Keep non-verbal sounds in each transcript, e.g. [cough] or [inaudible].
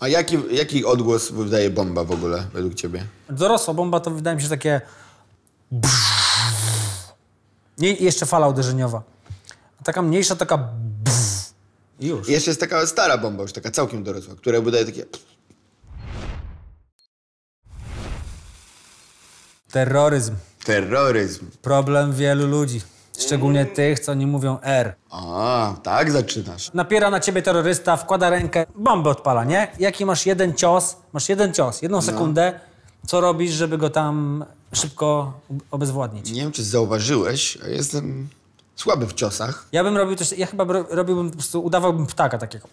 A jaki, jaki odgłos wydaje bomba w ogóle według ciebie? Dorosła bomba to wydaje mi się takie... Nie, i jeszcze fala uderzeniowa. A taka mniejsza, taka... Już. I jeszcze jest taka stara bomba, już taka całkiem dorosła, która wydaje takie... Terroryzm. Terroryzm. Problem wielu ludzi. Szczególnie tych, co nie mówią R. A, tak zaczynasz. Napiera na ciebie terrorysta, wkłada rękę, bombę odpala, nie? Jaki masz jeden cios, masz jeden cios, jedną sekundę, co robisz, żeby go tam szybko obezwładnić? Nie wiem, czy zauważyłeś, a jestem słaby w ciosach. Ja bym robił też, ja chyba ro- robiłbym po prostu, udawałbym ptaka takiego.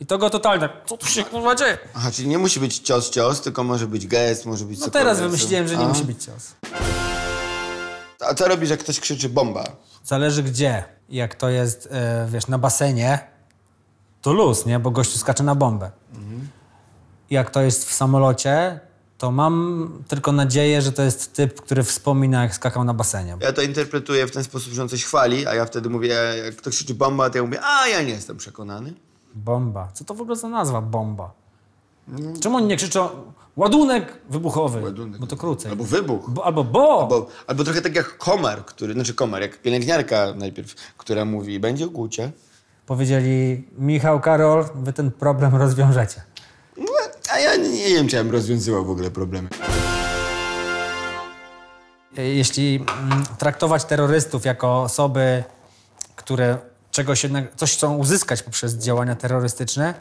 I to go totalnie co tu się kurwa dzieje? Aha, czyli nie musi być cios, cios, tylko może być gest, może być No cokolwiek, teraz wymyśliłem, że nie A? musi być cios. A co robisz, jak ktoś krzyczy bomba? Zależy gdzie. Jak to jest, e, wiesz, na basenie, to luz, nie? Bo gościu skacze na bombę. Jak to jest w samolocie, to mam tylko nadzieję, że to jest typ, który wspomina, jak skakał na basenie. Ja to interpretuję w ten sposób, że on coś chwali, a ja wtedy mówię, jak ktoś krzyczy bomba, to ja mówię, a ja nie jestem przekonany. Bomba. Co to w ogóle za nazwa, bomba? Czemu oni nie krzyczą ładunek wybuchowy? Ładunek. Bo to krócej. Albo wybuch. Bo, albo bo. Albo, albo trochę tak jak komar, który, znaczy komar, jak pielęgniarka najpierw, która mówi, będzie o kłucie. Powiedzieli, Michał, Karol, wy ten problem rozwiążecie. No, a ja nie, nie wiem, czy ja bym rozwiązywał w ogóle problemy. Jeśli mm, traktować terrorystów jako osoby, które czegoś jednak, coś chcą uzyskać poprzez działania terrorystyczne,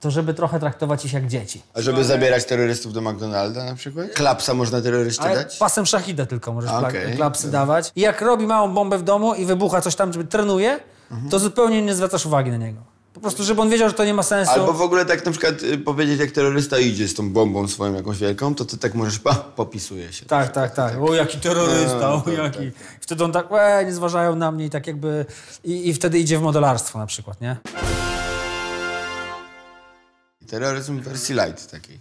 to żeby trochę traktować ich jak dzieci. A żeby zabierać terrorystów do McDonalda na przykład? Klapsa można terroryście Ale dać? pasem szachidę tylko możesz A, okej. klapsy dawać. I jak robi małą bombę w domu i wybucha coś tam, żeby trenuje, Mhm. to zupełnie nie zwracasz uwagi na niego. Po prostu, żeby on wiedział, że to nie ma sensu. Albo w ogóle tak na przykład y, powiedzieć, jak terrorysta idzie z tą bombą swoją jakąś wielką, to ty tak możesz, pa, popisuje się. Tak, tak, tak. O, jaki terrorysta, No, o, tak, jaki. Wtedy on tak, e, nie zważają na mnie i tak jakby... I, I wtedy idzie w modelarstwo na przykład, nie? Terroryzm w wersji light takiej.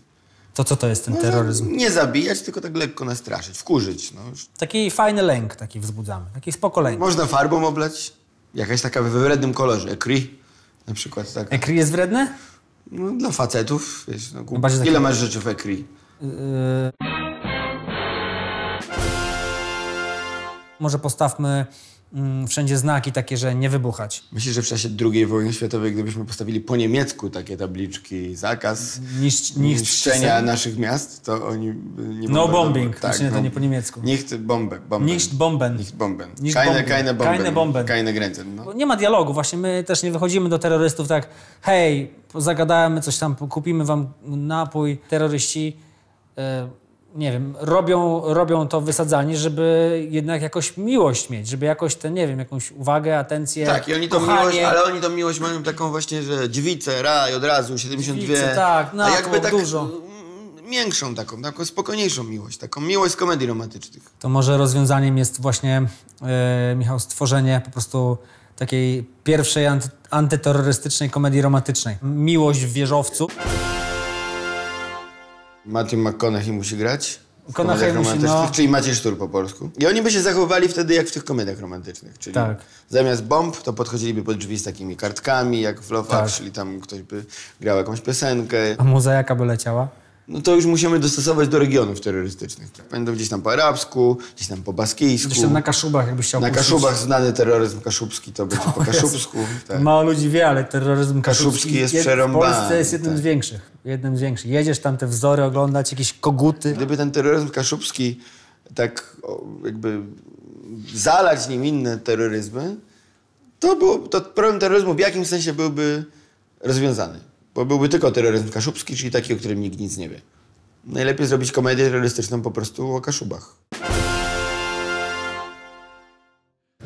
To co to jest ten terroryzm? Nie zabijać, tylko tak lekko nastraszyć, wkurzyć. No. Taki fajny lęk taki wzbudzamy. Taki spoko lęk. Można farbą oblać, jakaś taka we wrednym kolorze, ekri na przykład. Tak. Ekry jest wredny? No, dla facetów, wiesz, no, taki- ile masz rzeczy w ekri? Yy... Może postawmy mm, wszędzie znaki takie, że nie wybuchać. Myślisz, że w czasie II wojny światowej, gdybyśmy postawili po niemiecku takie tabliczki, zakaz Niszcz, niszczenia naszych miast, to oni by nie No bombing, znaczy nie, to nie po niemiecku. Nicht bombe, bomben. Nicht bomben. Nicht bomben. Nicht keine, bomben. keine bomben. Keine bomben. Keine Grenzen, no. Nie ma dialogu, właśnie my też nie wychodzimy do terrorystów tak, hej, zagadamy coś tam, kupimy wam napój. Terroryści, e, nie wiem, robią, robią to wysadzanie, żeby jednak jakoś miłość mieć, żeby jakoś ten, nie wiem, jakąś uwagę, atencję, Tak, i oni tą kochanie. miłość, ale oni tą miłość mają taką właśnie, że dziewice, raj od razu, 72. Dziewice, tak, na a to jakby tak dużo. miększą taką, taką spokojniejszą miłość, taką miłość z komedii romantycznych. To może rozwiązaniem jest właśnie, e, Michał, stworzenie po prostu takiej pierwszej anty, antyterrorystycznej komedii romantycznej. Miłość w wieżowcu. Matthew McConaughey musi grać. w komediach musi, romantycznych, no. Czyli Maciej Sztur po polsku. I oni by się zachowywali wtedy jak w tych komediach romantycznych. Czyli Tak. zamiast bomb, to podchodziliby pod drzwi z takimi kartkami, jak w Love Tak. Actually, tam ktoś by grał jakąś piosenkę. A muza jaka by leciała? No to już musimy dostosować do regionów terrorystycznych. Będą gdzieś tam po arabsku, gdzieś tam po baskijsku. Gdzieś tam na Kaszubach, jakbyś chciał Na puścić. Kaszubach znany terroryzm kaszubski to będzie [laughs] po kaszubsku. Tak. Mało ludzi wie, ale terroryzm kaszubski, Kaszubski jest przerąbany, W Polsce jest jednym tak. z większych. Jednym z większych. Jedziesz tam te wzory oglądać, jakieś koguty. Gdyby ten terroryzm kaszubski tak o, jakby zalać nim inne terroryzmy, to, było, to problem terroryzmu w jakimś sensie byłby rozwiązany. Bo byłby tylko terroryzm kaszubski, czyli taki, o którym nikt nic nie wie. Najlepiej zrobić komedię terrorystyczną po prostu o Kaszubach.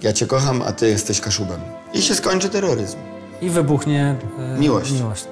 Ja cię kocham, a ty jesteś Kaszubem. I się skończy terroryzm. I wybuchnie e, Miłość. miłość.